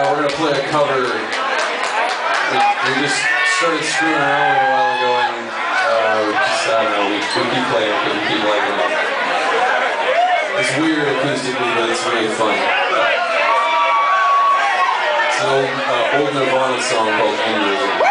Uh, we're gonna play a cover. We, we just started screwing around a while ago, and uh, just I don't know. We, we keep playing it because we keep liking it. It's weird acoustically, but it's really fun. It's an old, uh, old Nirvana song called Aneurysm.